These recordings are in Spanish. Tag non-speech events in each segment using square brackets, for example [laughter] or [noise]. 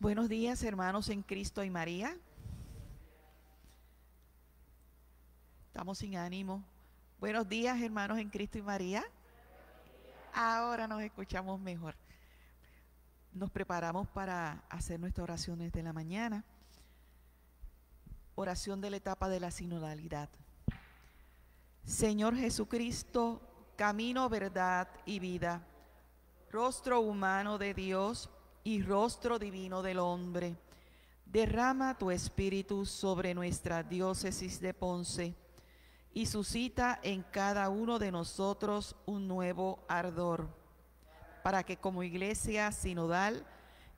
Buenos días, hermanos en Cristo y María. Estamos sin ánimo. Buenos días, hermanos en Cristo y María. Ahora nos escuchamos mejor. Nos preparamos para hacer nuestras oraciones de la mañana. Oración de la etapa de la sinodalidad. Señor Jesucristo, camino, verdad y vida, rostro humano de Dios y rostro divino del hombre, derrama tu espíritu sobre nuestra diócesis de Ponce y suscita en cada uno de nosotros un nuevo ardor, para que como iglesia sinodal,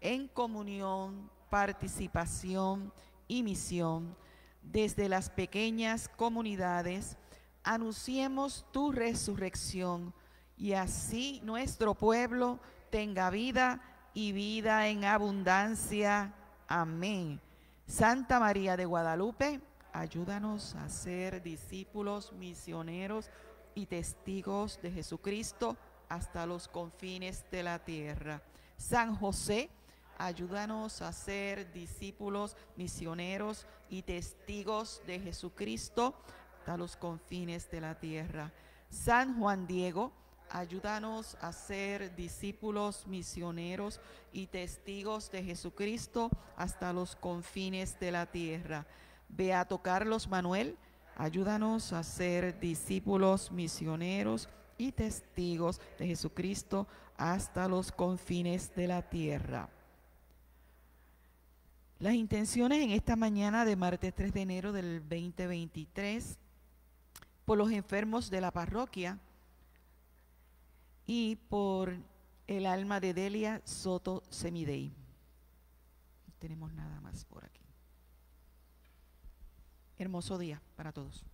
en comunión, participación y misión, desde las pequeñas comunidades, anunciemos tu resurrección y así nuestro pueblo tenga vida y vida en abundancia. Amén. Santa María de Guadalupe, ayúdanos a ser discípulos, misioneros y testigos de Jesucristo hasta los confines de la tierra. San José, ayúdanos a ser discípulos, misioneros y testigos de Jesucristo hasta los confines de la tierra. San Juan Diego, ayúdanos a ser discípulos, misioneros y testigos de Jesucristo hasta los confines de la tierra. Beato Carlos Manuel, ayúdanos a ser discípulos, misioneros y testigos de Jesucristo hasta los confines de la tierra. Las intenciones en esta mañana de martes 3 de enero del 2023 por los enfermos de la parroquia y por el alma de Delia Soto Semidey. No tenemos nada más por aquí. Hermoso día para todos.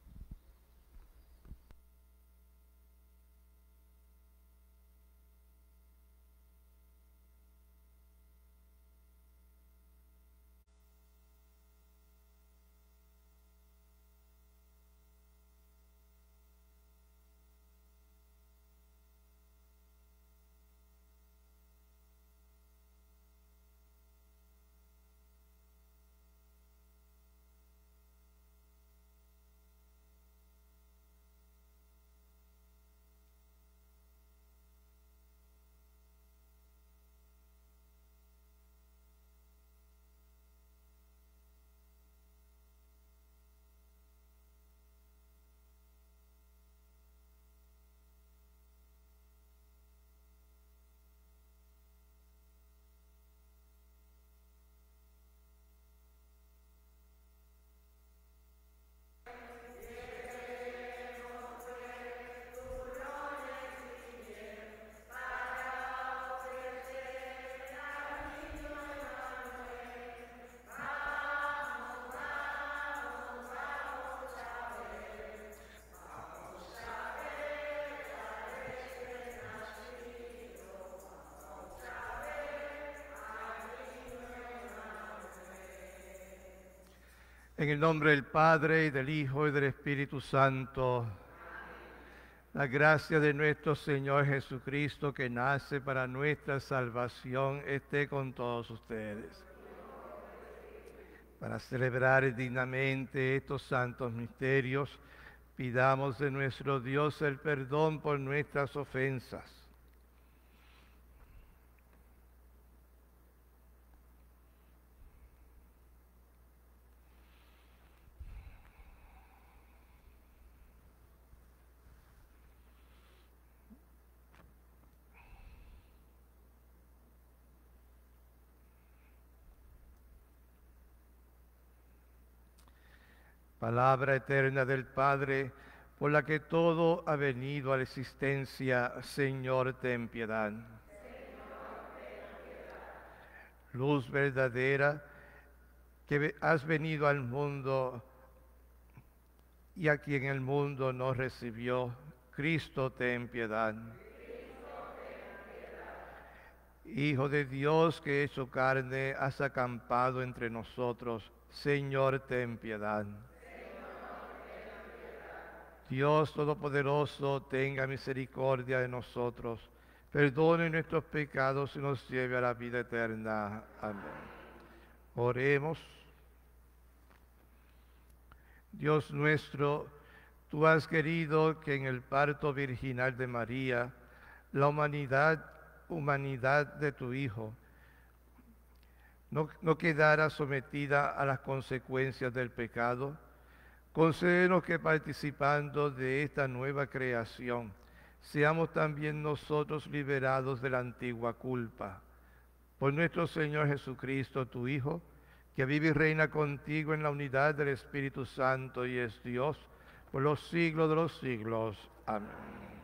En el nombre del Padre y del Hijo y del Espíritu Santo. La gracia de nuestro Señor Jesucristo que nace para nuestra salvación esté con todos ustedes. Para celebrar dignamente estos santos misterios, pidamos de nuestro Dios el perdón por nuestras ofensas palabra eterna del Padre, por la que todo ha venido a la existencia, Señor, ten piedad. Luz verdadera, que has venido al mundo y a quien el mundo no recibió, Cristo, ten piedad. Hijo de Dios que hecho carne, has acampado entre nosotros, Señor, ten piedad. Dios Todopoderoso, tenga misericordia de nosotros, perdone nuestros pecados y nos lleve a la vida eterna. Amén. Oremos. Dios nuestro, tú has querido que en el parto virginal de María, la humanidad, humanidad de tu Hijo, no, no quedara sometida a las consecuencias del pecado. Concédenos que participando de esta nueva creación, seamos también nosotros liberados de la antigua culpa. Por nuestro Señor Jesucristo, tu Hijo, que vive y reina contigo en la unidad del Espíritu Santo y es Dios por los siglos de los siglos. Amén.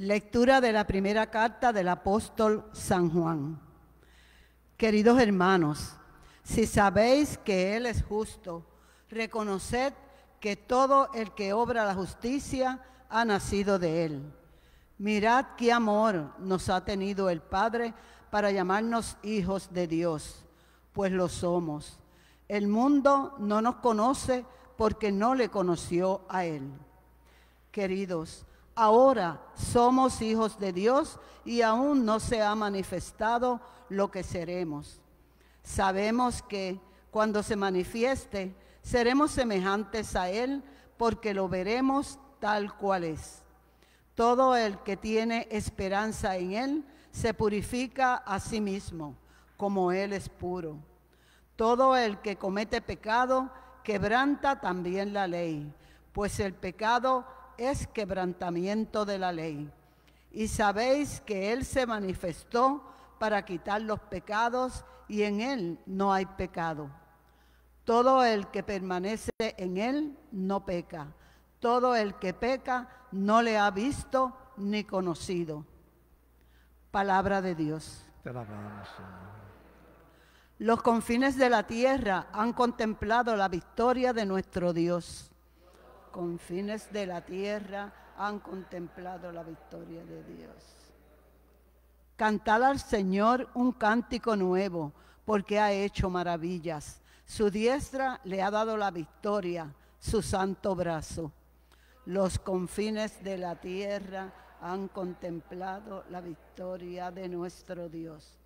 Lectura de la primera carta del apóstol San Juan. Queridos hermanos, si sabéis que Él es justo, reconoced que todo el que obra la justicia ha nacido de Él. Mirad qué amor nos ha tenido el Padre para llamarnos hijos de Dios, pues lo somos. El mundo no nos conoce porque no le conoció a Él. Queridos, Ahora somos hijos de Dios y aún no se ha manifestado lo que seremos. Sabemos que cuando se manifieste seremos semejantes a Él porque lo veremos tal cual es. Todo el que tiene esperanza en Él se purifica a sí mismo, como Él es puro. Todo el que comete pecado quebranta también la ley, pues el pecado es quebrantamiento de la ley. Y sabéis que Él se manifestó para quitar los pecados y en Él no hay pecado. Todo el que permanece en Él no peca. Todo el que peca no le ha visto ni conocido. Palabra de Dios. Los confines de la tierra han contemplado la victoria de nuestro Dios confines de la tierra han contemplado la victoria de Dios. Cantad al Señor un cántico nuevo, porque ha hecho maravillas. Su diestra le ha dado la victoria, su santo brazo. Los confines de la tierra han contemplado la victoria de nuestro Dios.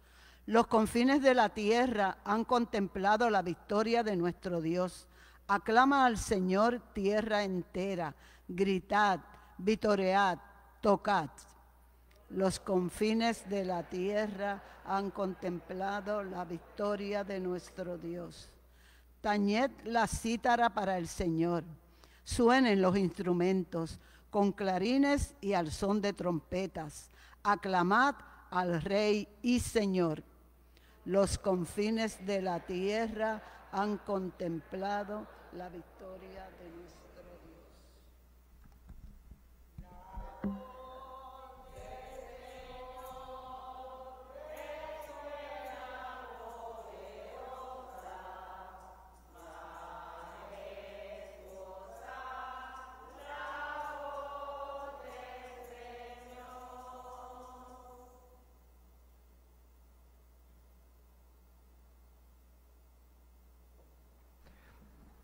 Los confines de la tierra han contemplado la victoria de nuestro Dios. Aclama al Señor tierra entera, gritad, vitoread, tocad. Los confines de la tierra han contemplado la victoria de nuestro Dios. Tañed la cítara para el Señor. Suenen los instrumentos con clarines y al son de trompetas. Aclamad al Rey y Señor. Los confines de la tierra han contemplado la victoria de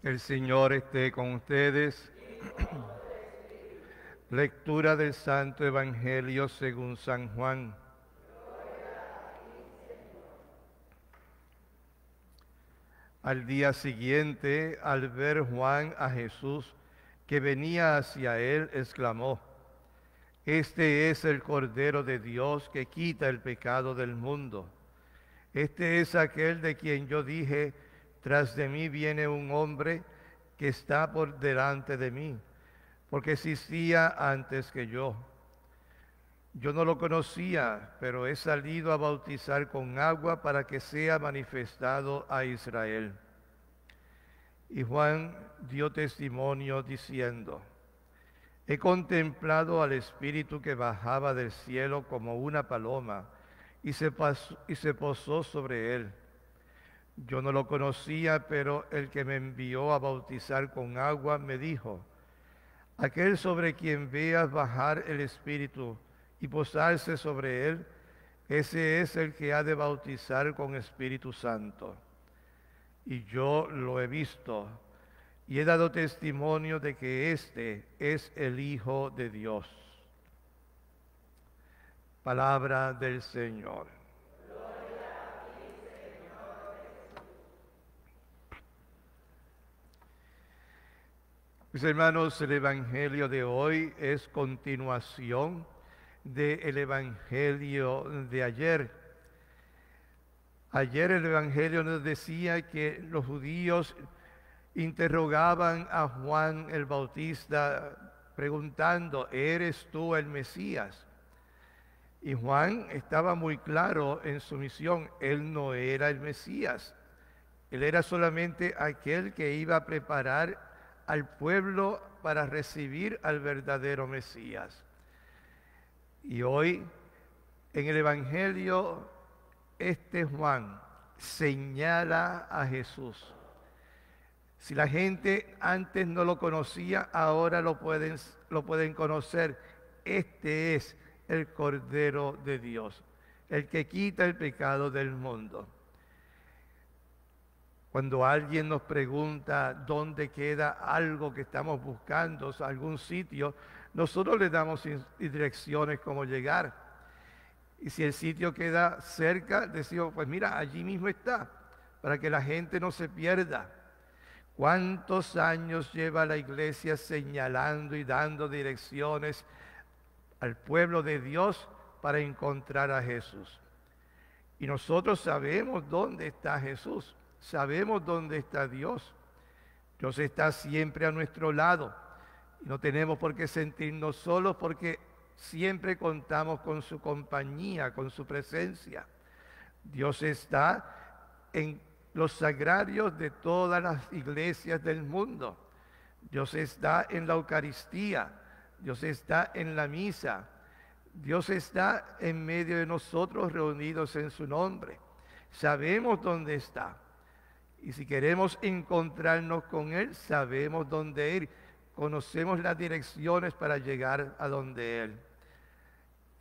El Señor esté con ustedes. [clears throat] Lectura del Santo Evangelio según San Juan. Al día siguiente, al ver Juan a Jesús que venía hacia él, exclamó, Este es el Cordero de Dios que quita el pecado del mundo. Este es aquel de quien yo dije, tras de mí viene un hombre que está por delante de mí, porque existía antes que yo. Yo no lo conocía, pero he salido a bautizar con agua para que sea manifestado a Israel. Y Juan dio testimonio diciendo, he contemplado al Espíritu que bajaba del cielo como una paloma y se, y se posó sobre él. Yo no lo conocía, pero el que me envió a bautizar con agua me dijo, Aquel sobre quien veas bajar el Espíritu y posarse sobre él, ese es el que ha de bautizar con Espíritu Santo. Y yo lo he visto y he dado testimonio de que éste es el Hijo de Dios. Palabra del Señor. Mis hermanos, el Evangelio de hoy es continuación del Evangelio de ayer. Ayer el Evangelio nos decía que los judíos interrogaban a Juan el Bautista preguntando, ¿eres tú el Mesías? Y Juan estaba muy claro en su misión, él no era el Mesías, él era solamente aquel que iba a preparar al pueblo para recibir al verdadero Mesías. Y hoy en el Evangelio, este Juan señala a Jesús. Si la gente antes no lo conocía, ahora lo pueden, lo pueden conocer. Este es el Cordero de Dios, el que quita el pecado del mundo. Cuando alguien nos pregunta dónde queda algo que estamos buscando, algún sitio, nosotros le damos direcciones cómo llegar. Y si el sitio queda cerca, decimos, pues mira, allí mismo está, para que la gente no se pierda. ¿Cuántos años lleva la iglesia señalando y dando direcciones al pueblo de Dios para encontrar a Jesús? Y nosotros sabemos dónde está Jesús sabemos dónde está Dios. Dios está siempre a nuestro lado. No tenemos por qué sentirnos solos porque siempre contamos con su compañía, con su presencia. Dios está en los sagrarios de todas las iglesias del mundo. Dios está en la Eucaristía. Dios está en la misa. Dios está en medio de nosotros reunidos en su nombre. Sabemos dónde está. Y si queremos encontrarnos con Él, sabemos dónde ir. Conocemos las direcciones para llegar a donde Él.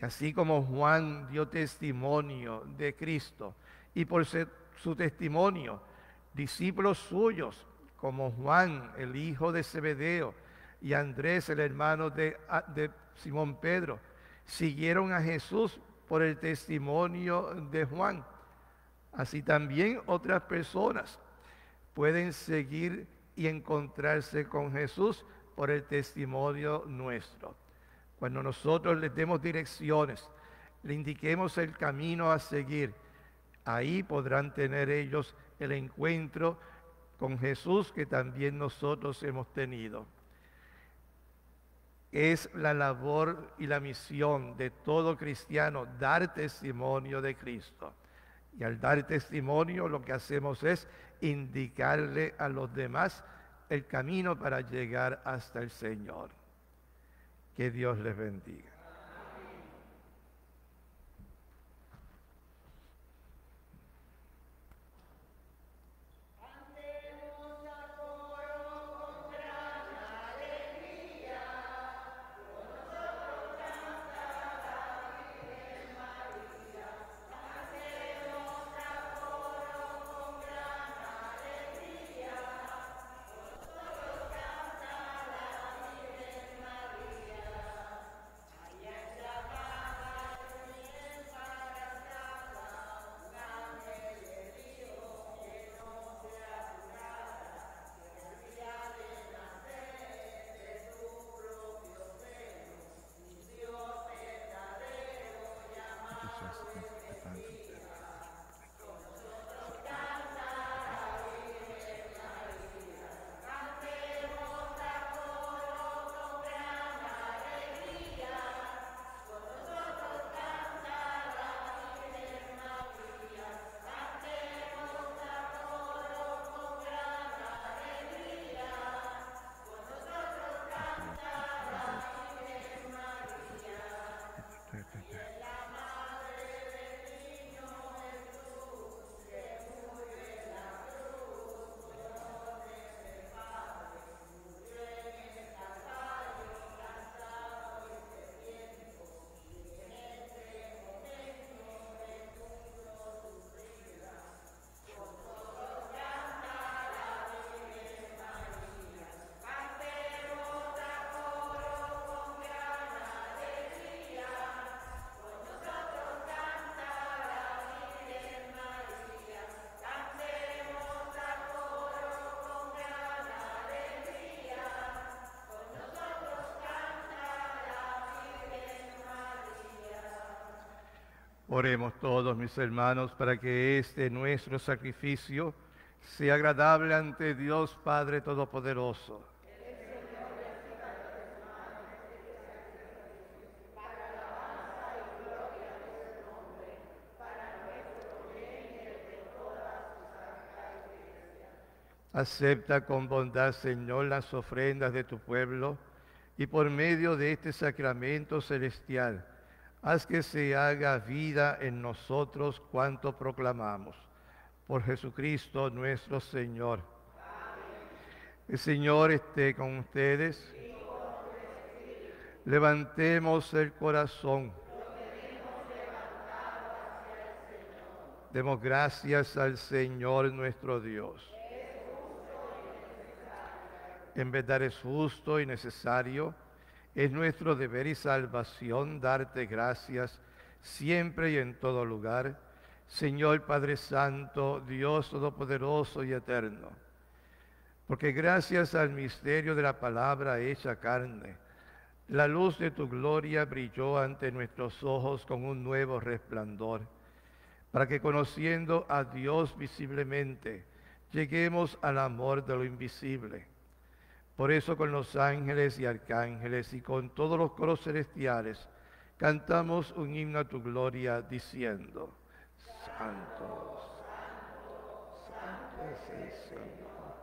así como Juan dio testimonio de Cristo y por su testimonio, discípulos suyos como Juan, el hijo de Zebedeo, y Andrés, el hermano de, de Simón Pedro, siguieron a Jesús por el testimonio de Juan. Así también otras personas pueden seguir y encontrarse con Jesús por el testimonio nuestro. Cuando nosotros les demos direcciones, le indiquemos el camino a seguir, ahí podrán tener ellos el encuentro con Jesús que también nosotros hemos tenido. Es la labor y la misión de todo cristiano dar testimonio de Cristo. Y al dar testimonio lo que hacemos es indicarle a los demás el camino para llegar hasta el Señor. Que Dios les bendiga. Oremos todos, mis hermanos, para que este nuestro sacrificio sea agradable ante Dios Padre Todopoderoso. Acepta con bondad, Señor, las ofrendas de tu pueblo y por medio de este sacramento celestial, haz que se haga vida en nosotros cuanto proclamamos. Por Jesucristo nuestro Señor. El Señor esté con ustedes. Levantemos el corazón. Demos gracias al Señor nuestro Dios. En verdad es justo y necesario, es nuestro deber y salvación darte gracias siempre y en todo lugar, Señor Padre Santo, Dios Todopoderoso y Eterno. Porque gracias al misterio de la palabra hecha carne, la luz de tu gloria brilló ante nuestros ojos con un nuevo resplandor, para que conociendo a Dios visiblemente, lleguemos al amor de lo invisible por eso con los ángeles y arcángeles y con todos los coros celestiales cantamos un himno a tu gloria diciendo, Santo, Santo, Santo es el Señor,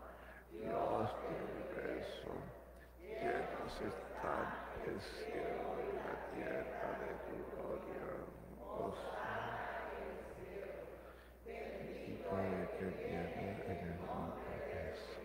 Dios del universo, llenos están el y la tierra de tu gloria. Oh, Padre que viene en el nombre de Jesús.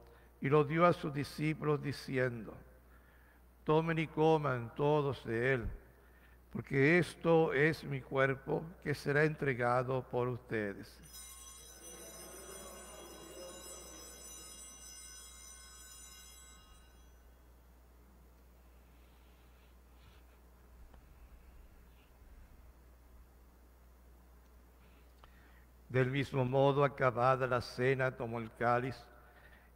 y lo dio a sus discípulos diciendo, tomen y coman todos de él, porque esto es mi cuerpo que será entregado por ustedes. Del mismo modo, acabada la cena, tomó el cáliz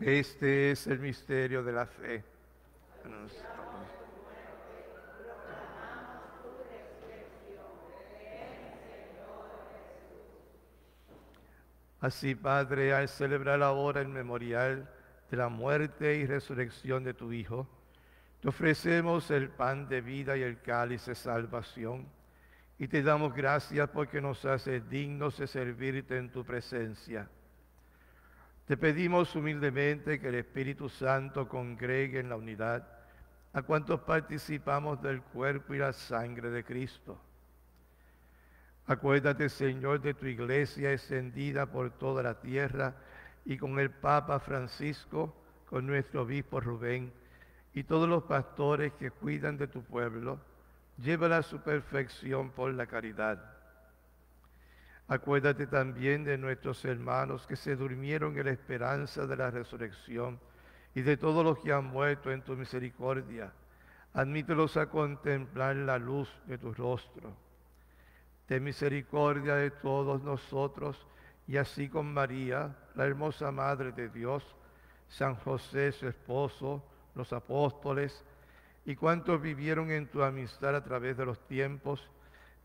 Este es el misterio de la fe. Así, Padre, al celebrar ahora el memorial de la muerte y resurrección de tu Hijo, te ofrecemos el pan de vida y el cáliz de salvación, y te damos gracias porque nos haces dignos de servirte en tu presencia te pedimos humildemente que el Espíritu Santo congregue en la unidad a cuantos participamos del cuerpo y la sangre de Cristo. Acuérdate, Señor, de tu iglesia extendida por toda la tierra y con el Papa Francisco, con nuestro obispo Rubén y todos los pastores que cuidan de tu pueblo, llévala a su perfección por la caridad Acuérdate también de nuestros hermanos que se durmieron en la esperanza de la resurrección y de todos los que han muerto en tu misericordia. Admítelos a contemplar la luz de tu rostro. Ten misericordia de todos nosotros y así con María, la hermosa Madre de Dios, San José su esposo, los apóstoles y cuantos vivieron en tu amistad a través de los tiempos,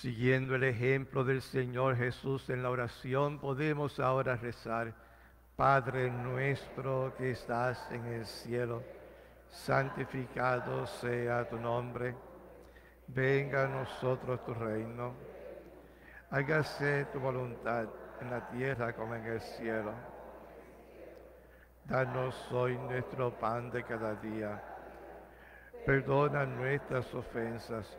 Siguiendo el ejemplo del Señor Jesús en la oración, podemos ahora rezar, Padre nuestro que estás en el cielo, santificado sea tu nombre, venga a nosotros tu reino, hágase tu voluntad en la tierra como en el cielo. Danos hoy nuestro pan de cada día, perdona nuestras ofensas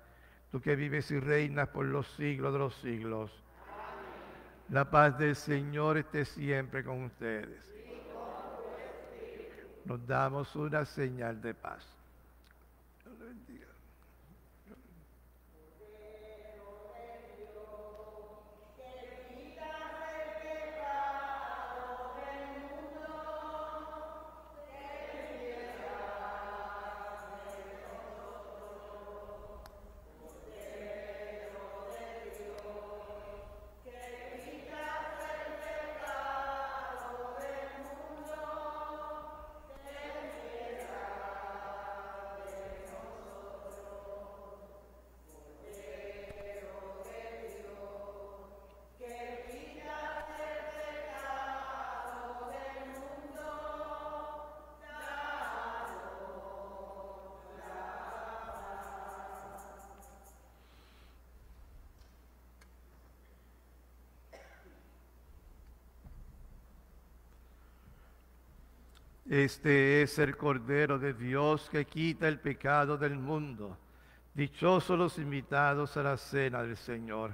tú que vives y reinas por los siglos de los siglos. La paz del Señor esté siempre con ustedes. Nos damos una señal de paz. Este es el Cordero de Dios que quita el pecado del mundo. Dichosos los invitados a la cena del Señor.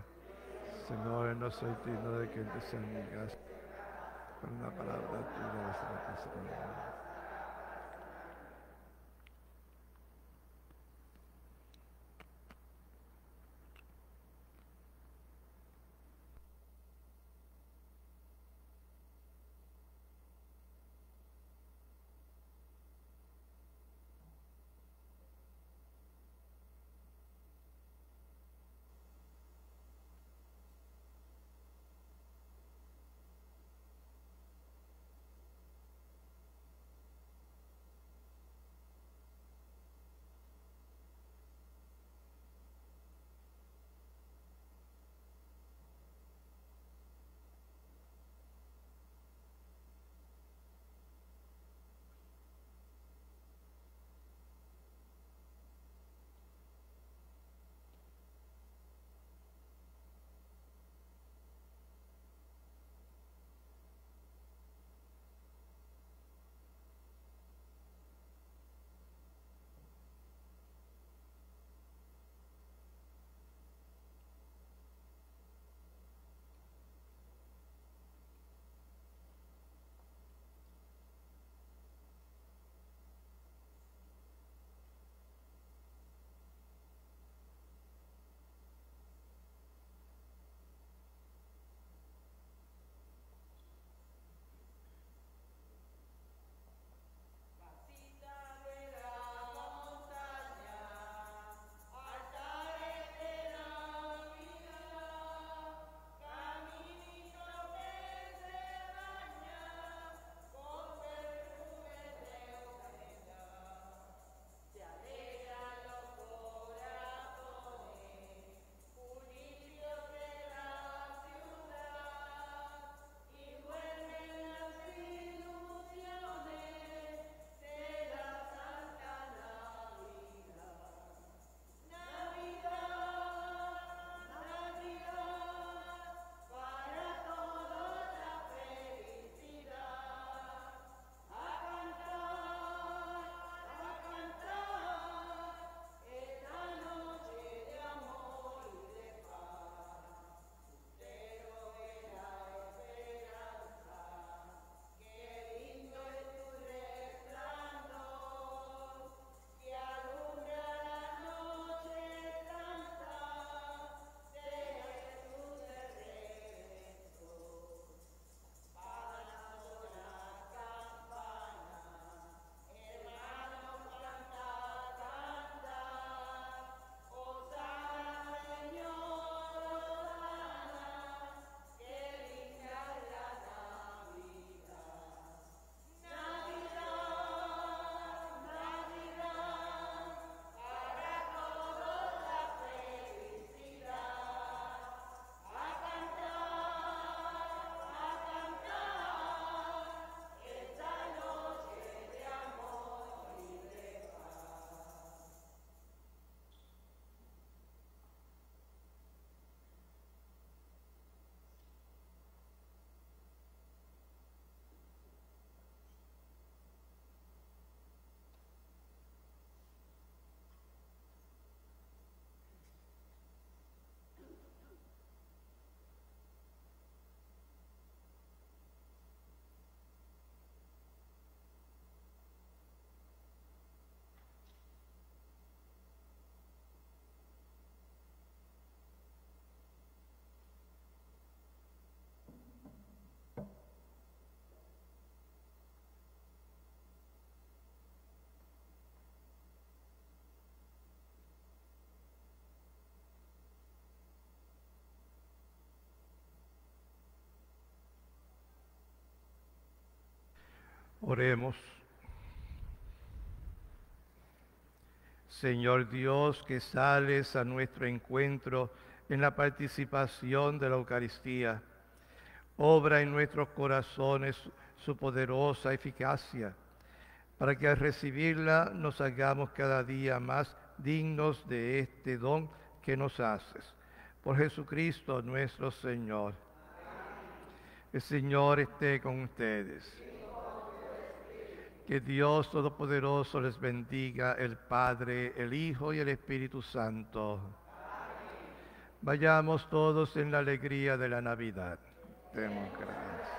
Señor, no soy digno de que entres en mi casa. Con una palabra tuya, Oremos. Señor Dios, que sales a nuestro encuentro en la participación de la Eucaristía, obra en nuestros corazones su poderosa eficacia, para que al recibirla nos hagamos cada día más dignos de este don que nos haces. Por Jesucristo nuestro Señor. El Señor esté con ustedes. Que Dios Todopoderoso les bendiga, el Padre, el Hijo y el Espíritu Santo. Vayamos todos en la alegría de la Navidad. Demos gracias.